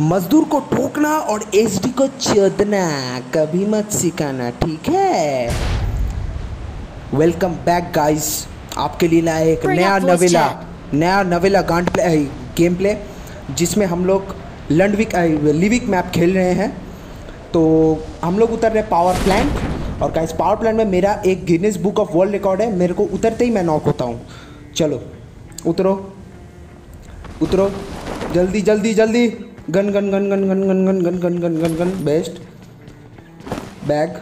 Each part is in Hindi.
मजदूर को ठोकना और एचडी को चोदना कभी मत सिखाना ठीक है? वेलकम बैक गाइस आपके लिए लाए एक नया नवेला नया नवेला गांड प्ले गेम प्ले जिसमें हम लोग लंडविक लिविक मैप खेल रहे हैं। तो हम लोग उतर रहे पावर प्लांट और गाइस पावर प्लांट में मेरा एक Guinness book of world record है। मेरे को उतरते ही मैं नॉक होता हूँ। चलो उतरो उतरो। जल्दी जल्दी जल्दी। Gun gun gun gun gun gun gun gun gun gun gun gun best bag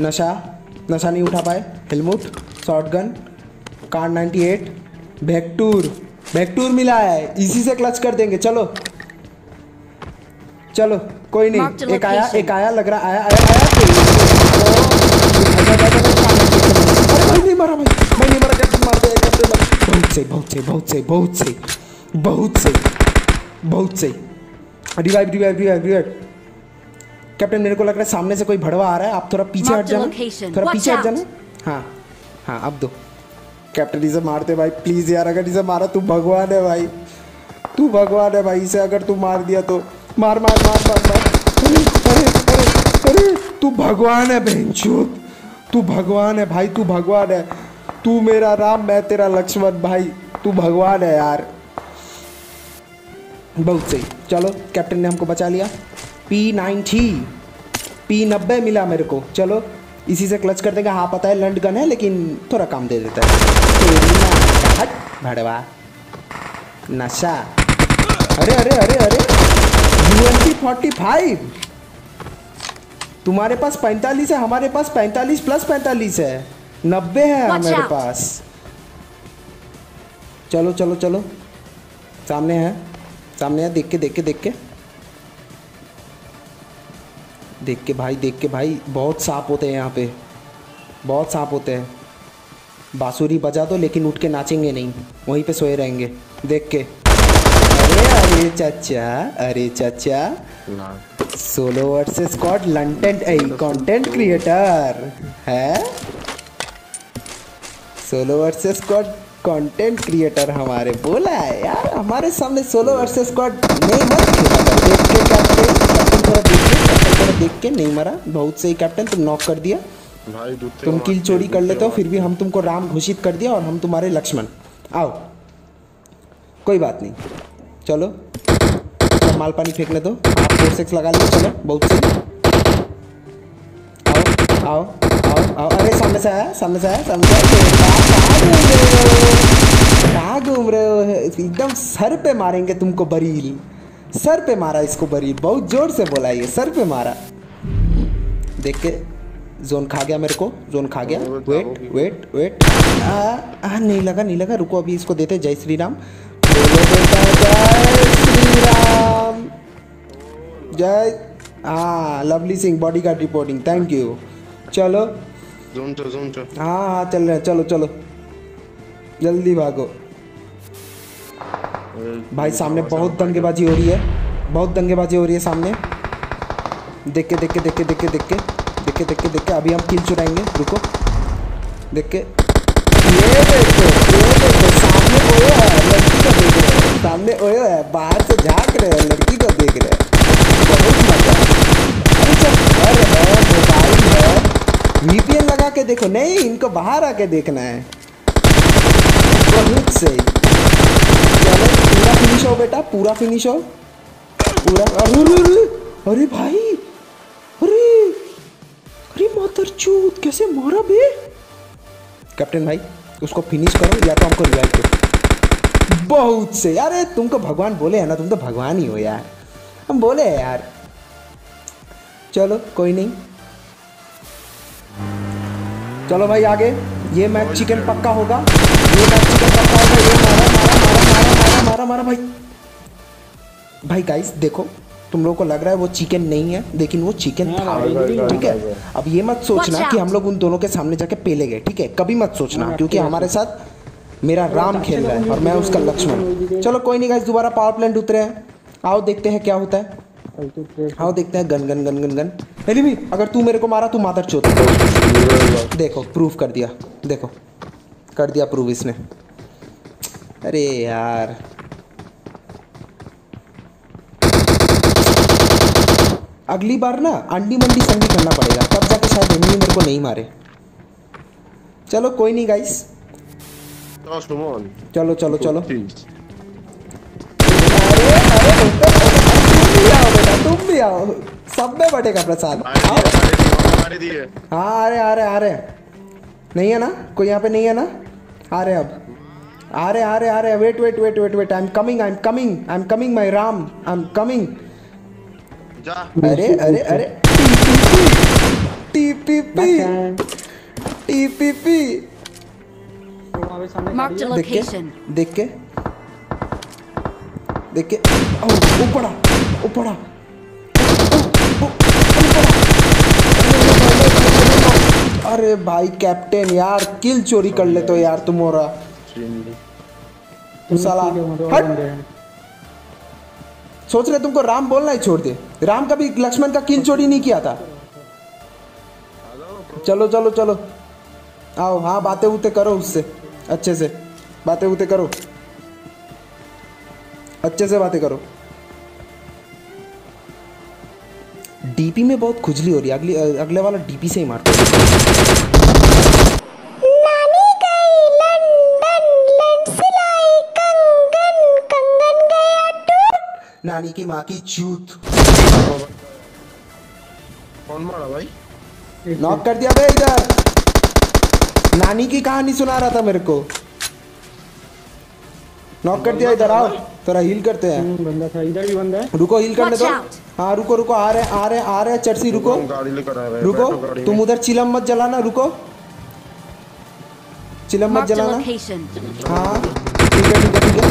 नशा नशा नहीं उठा पाए हेलमेट शॉर्ट गन कार 98 बैकटूर बैकटूर मिला है इसी से क्लच कर देंगे चलो चलो कोई नहीं एक आया एक आया लग रहा आया आया आया भाई नहीं मारा भाई भाई नहीं बहुत सही बहुत सही बहुत सही बहुत सही बहुत सही बहुत सही। Revive revive revive revive captain मेरे को लग रहा है सामने से कोई भड़वा आ रहा है। आप थोड़ा पीछे हट जाना। थोड़ा पीछे हट जाना। हाँ हाँ अब दो। कैप्टन इसे मारते भाई। प्लीज़ यार अगर इसे मारा तू भगवान है भाई। तू भगवान है भाई इसे अगर तू मार दिया तो। मार मार मार मार मार। अरे अरे अरे अरे तू भगवान है बहनचोद तू भगवान है भाई तू भगवान है। तू मेरा राम मैं तेरा लक्ष्मण भाई। तू भगवान है यार। बहुत सही। चलो कैप्टन ने हमको बचा लिया। पी नाइन्टी पी नब्बे मिला मेरे को। चलो इसी से क्लच कर देगा। हाँ पता है लंड गन है लेकिन थोड़ा काम दे देता है। भड़वा नशा। अरे अरे अरे अरे। यूएमपी फोर्टी फाइव तुम्हारे पास पैंतालीस है हमारे पास पैंतालीस प्लस पैंतालीस है। नब्बे है हमारे पास। चलो चलो चलो। सामने है। सामने है, देख के देख के देख के। देख के भाई, देख के भाई, बहुत सांप होते हैं यहाँ पे। बहुत सांप होते हैं। बांसुरी बजा दो, लेकिन उठ के नाचेंगे नहीं। वहीं पे सोए रहेंगे। देख के। अरे अरे, चाचा अरे, चाचा। सोलो वर्सेस स्क्वाड लंटेंट कंटेंट क्रिएटर। है? Solo versus squad content creator हमारे बोला है यार हमारे सामने सोलो वर्सेस स्क्वाड नहीं मत खेला कर। देख के कैप्टन कैप्टन थोड़ा देख के कैप्टन थोड़ा देख के नहीं मरा। बहुत सही कैप्टन तुम नॉक कर दिया। भाई तुम किल चोरी कर लेते हो फिर भी हम तुमको राम घोषित कर दिया और हम तुम्हारे लक्ष्मण। आओ। कोई बात नहीं। चलो। सब माल पानी फेंकने दो आप फोर सिक्स लगा लीजिए चलो। बहुत सही। आओ आओ। अरे सामने से आया सामने घूम रहे हो एकदम सर पे मारेंगे तुमको बरील सर पे मारा इसको बरील बहुत ज़ोर से बोला ये सर पे मारा देख के जोन खा गया मेरे को जोन खा गया वेट वेट वेट आ, नहीं लगा नहीं लगा रुको अभी इसको देते जय श्री राम बोलो बेटा जय श्री राम जय हाँ lovely Singh bodyguard reporting thank you चलो जोन चो जोन चो हाँ हाँ चल रहे चलो चलो जल्दी भागो। भाई, सामने बहुत दंगेबाजी हो रही है। बहुत दंगेबाजी हो रही है सामने। देख के देख के देख के देख के देख के। देख के देख के देख के। अभी हम किल चुराएँगे। रुको। देख के। ये देखो ये देखो। सामने ओयो है, लड़की को देख रहे हैं। सामने ओयो है, बाहर से झाँक रहे हैं, लड़की को देख रहे हैं। बहुत मज़ा। अरे, मोबाइल है। वीपीएन लगा के देखो, नहीं, इनको बाहर आके देखना है। बहुत सही चलो, पूरा फिनिश हो बेटा, पूरा फिनिश हो। पूरा अरे अरे अरे भाई, अरे अरे मातर चूत, कैसे मारा बे? कैप्टन भाई, उसको फिनिश करो, या तो हमको रिवाइव करो। बहुत से। अरे, तुमको भगवान बोले है ना, तुम तो भगवान ही हो यार। हम बोले हैं यार। चलो, कोई नहीं। चलो भाई आगे। ये मैच चिकन पक्का होगा। ये मैच चिकन पक्का होगा। ये मारा मारा मारा मारा मारा मारा मारा भाई। भाई गाइस देखो तुम लोगों को लग रहा है वो चिकन नहीं है लेकिन वो चिकन था। ठीक है? अब ये मत सोचना कि हम लोग उन दोनों के सामने जाके पेले गए ठीक है? कभी मत सोचना क्योंकि हमारे साथ मेरा राम खेल रहा है और मैं उसका लक्ष्मण। चलो कोई नहीं गाइस दोबारा पावर प्लांट उतरे हैं। आओ देखते हैं क्या होता है। आओ देखते हैं gun gun gun gun gun. Heli भी अगर तू मेरे को मारा तू मातर चोत। देखो प्रूफ कर दिया। देखो कर दिया प्रूफ इसने। अरे यार। अगली बार ना अंडी मंडी संडी करना पड़ेगा। तब जाके शायद एनिमी मेरे को नहीं मारे। चलो कोई नहीं गाइस चलो सुमन चलो। चलो चलो ठीक अरे अरे बेटा, तुम भी आओ आओ। सब में बटेगा प्रसाद। आओ। हाँ आ रहे आ रहे आ रहे। नहीं है ना? कोई यहाँ पे नहीं है ना? आ रहे अब। आ रहे आ रहे आ रहे। Wait wait wait wait wait I am coming I am coming I am coming my Ram I am coming अरे अरे अरे टीपीपी टीपीपी देख के location. देख के। देख के। ओ ऊपड़ा ऊपड़ा अरे भाई कैप्टन यार किल चोरी कर ले तो यार तुम हो रहा साला हट। सोच रहे तुमको राम बोलना ही छोड़ दे। राम कभी लक्ष्मण का किल चोरी नहीं किया था। चलो चलो चलो। आओ हाँ बातें उते करो उससे अच्छे से। बातें उते करो। अच्छे से बातें करो। डीपी में बहुत खुजली हो रही है। अगली अगले वाला डीपी से ही मारता है। नानी गई लंदन लंडसलाई कंगन कंगन गया टूट। नानी की माँ की चूत। कौन मारा भाई? नॉक कर दिया बे इधर। नानी की कहानी सुना रहा था मेरे को। नॉक कर दिया इधर आओ। थोड़ा हील करते हैं। हम्म, बंदा था इधर भी बंदा है। रुको हील करने दो. हाँ रुको रुको आ रहे आ रहे आ रहे चर्सी रुको। गाड़ी लेकर आ रहे रुको तुम उधर चिलम मत जलाना रुको। चिलम मत जलाना. हाँ ठीक है ठीक है ठीक है।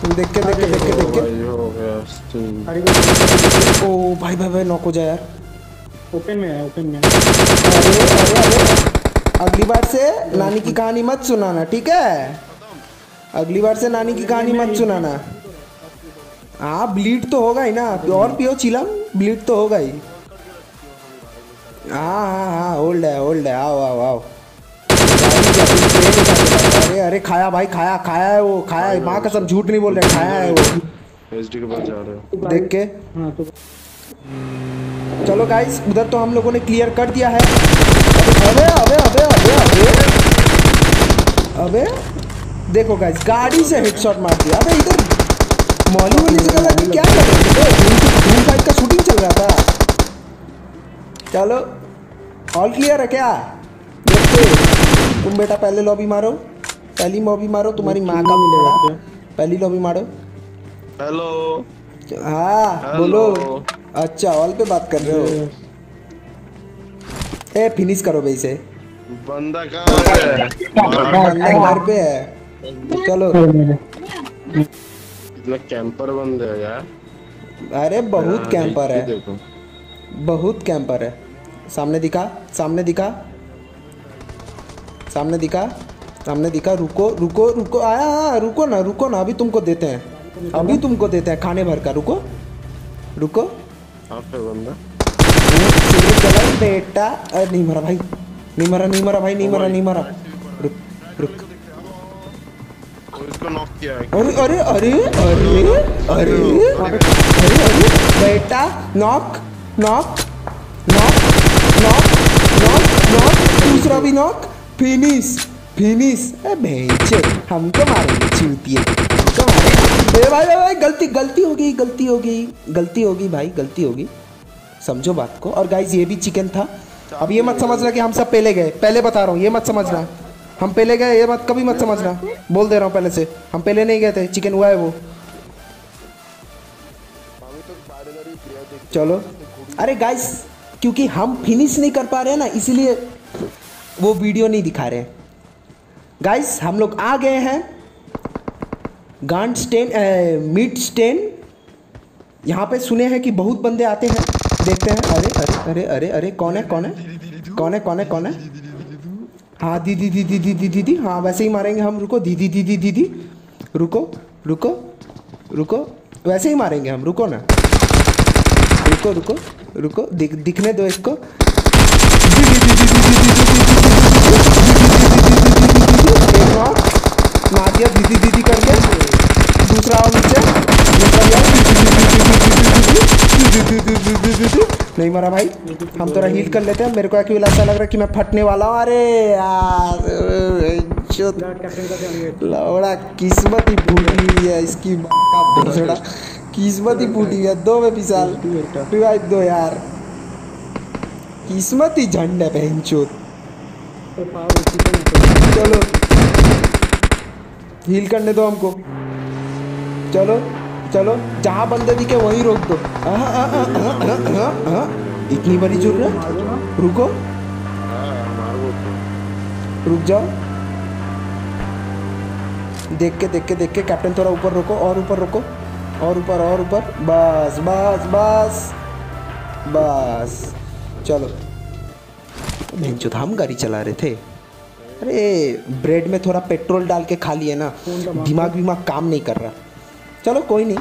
तुम देख के देख के देख के देख के ओ भाई भाई भाई नॉक हो जाए यार। ओपन में है ओपन में अरे अरे अरे। अगली बार से नानी की कहानी मत सुनाना ठीक है? अगली बार से नानी की कहानी मत सुनाना। हाँ ब्लीड तो होगा ही ना। और पियो चिलम ब्लीड तो होगा ही। हाँ हाँ हाँ होल्ड है होल्ड है। आओ आओ आओ। अरे अरे खाया भाई खाया खाया है वो खाया है। माँ कसम झूठ नहीं बोल रहे खाया है वो। एसडी के पास जा रहे हो। देख के। हाँ तो चलो गाइस उधर तो हम लोगों ने क्लियर कर दिया है। अबे अबे अबे अबे अबे। अबे। देखो गाइस गाड़ी से हेडशॉट मार दिया। अबे इधर मॉली वाली जगह लगी क्या कर रहे थे? धूम फाइट का शूटिंग चल रहा था। चलो ऑल क्लियर है क्या? देखते। तुम बेटा पहले लॉबी मारो। पहली लॉबी मारो तुम्हारी माँ का मिलेगा। पहली लॉबी मारो। हेलो हाँ बोलो। अच्छा ऑल पे बात कर रहे हो। ए फिनिश करो भाई से बंदा कहाँ है? बंदा घर पे है। चलो। इतना कैंपर बंद है यार। अरे बहुत हाँ, कैंपर है। बहुत कैंपर है। सामने दिखा सामने दिखा। सामने दिखा सामने दिखा। रुको रुको रुको। आया हाँ रुको ना रुको ना। अभी तुमको देते हैं। अभी तुमको देते हैं खाने भर का। रुको रुको। बंदा। बेटा अरे नहीं मरा भाई। नहीं मरा नहीं मरा भाई नहीं मरा नहीं मरा। रुक रुक। इसको नॉक किया है अरे अरे अरे अरे अरे अरे अरे, बेटा knock knock knock knock knock knock दूसरा भी नॉक फिनिश फिनिश अरे भेंचे हमको मारेंगे चूतिए ए, भाई भाई भाई, गलती गलती हो गई, गलती हो गई, गलती होगी भाई, गलती होगी समझो बात को. और गाइस ये भी चिकन था. अब ये मत समझना कि हम सब पहले गए. पहले बता रहा हूँ, ये मत समझना. हम पहले गए ये बात कभी मत समझना। बोल दे रहा हूँ पहले से। हम पहले नहीं गए थे चिकन हुआ है वो। चलो। अरे गाइस क्योंकि हम फिनिश नहीं कर पा रहे हैं ना इसीलिए वो वीडियो नहीं दिखा रहे गाइस हम लोग आ गए हैं गांड स्टेन मिड स्टेन यहाँ पे सुने हैं कि बहुत बंदे आते हैं। देखते हैं। अरे अरे अरे अरे अरे कौन है कौन है? कौन है कौन है कौन है? हाँ दीदी दीदी दीदी दीदी हाँ वैसे ही मारेंगे हम रुको दीदी दीदी दीदी रुको रुको रुको वैसे ही मारेंगे हम रुको ना रुको रुको रुको दिख दिखने दो इसको मार दिया दीदी दीदी करके दूसरा और नीचे दिया मरा भाई। हम थोड़ा हील कर लेते हैं। मेरे को एक्चुअली ऐसा लग रहा है कि मैं फटने वाला हूँ। अरे यार लौड़ा, किस्मत ही फूटी हुई है इसकी का किस्मत ही फूटी हुई है। दो में रिवाइव दो यार। किस्मत ही झंड है बहन चोत तो नहीं चलो। हील करने दो हमको। चलो। चलो जहाँ बंदे दिखे वहीं रोक दो। इतनी बड़ी ज़रूरत? रुको। रुक जाओ। देख के देख के देख के कैप्टन थोड़ा ऊपर रोको और ऊपर रोको। और ऊपर और ऊपर। बस बस बस। बस। चलो। बेंचो हम गाड़ी चला रहे थे। अरे ब्रेड में थोड़ा पेट्रोल डाल के खा लिए ना। दिमाग विमाग काम नहीं कर रहा। चलो कोई नहीं।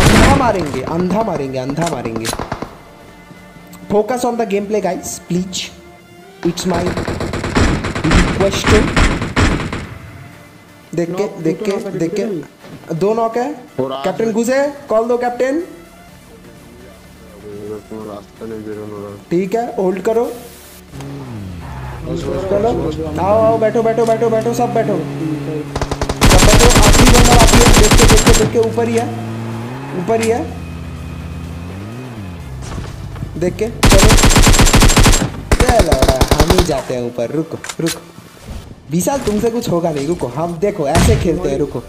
अंधा मारेंगे अंधा मारेंगे अंधा मारेंगे। Focus on the game play guys please it's my request देख के देख के देख के। दो नॉक है। कैप्टन घुसे कॉल दो कैप्टन ठीक है होल्ड करो। चलो आओ आओ बैठो बैठो बैठो बैठो सब बैठो। सब बैठो आखिरी बंदा के देख के देख के ऊपर ही है। ऊपर ही है। देख के चलो। चलो हम ही जाते हैं ऊपर। रुको रुको। विशाल तुमसे कुछ होगा नहीं। रुको हम देखो ऐसे खेलते हैं रुको।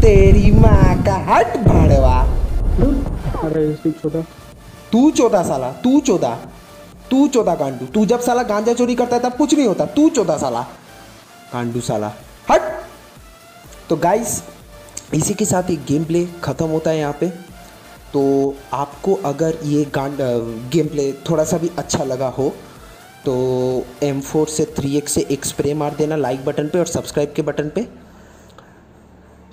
तेरी माँ का हट भाड़वा। अरे छोटा तू चौदह साला तू चौदह। तू चौदह गांडू, तू जब साला गांजा चोरी करता है तब कुछ नहीं होता, तू चौदह साला। गांडू साला। हट! तो गाइस इसी के साथ ये गेम प्ले ख़त्म होता है यहाँ पे। तो आपको अगर ये गेम प्ले थोड़ा सा भी अच्छा लगा हो तो एम फोर से थ्री एक्स से एक स्प्रे मार देना लाइक बटन पे और सब्सक्राइब के बटन पे।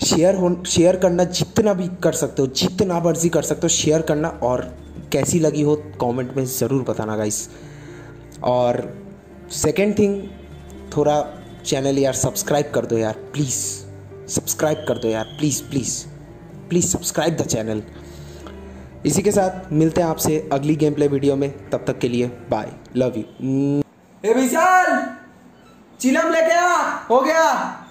शेयर हो शेयर करना जितना भी कर सकते हो, जितना मर्ज़ी कर सकते हो शेयर करना और कैसी लगी हो कमेंट में ज़रूर बताना गाइस और सेकंड थिंग थोड़ा चैनल यार सब्सक्राइब कर दो यार प्लीज़ सब्सक्राइब कर दो यार please please please subscribe the channel इसी के साथ मिलते हैं आपसे अगली गेम प्ले वीडियो में. तब तक के लिए बाय लव यू ए, विशाल! चिलम लेके आ! हो गया!